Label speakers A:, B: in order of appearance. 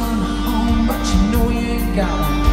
A: on home, but you know you ain't got one.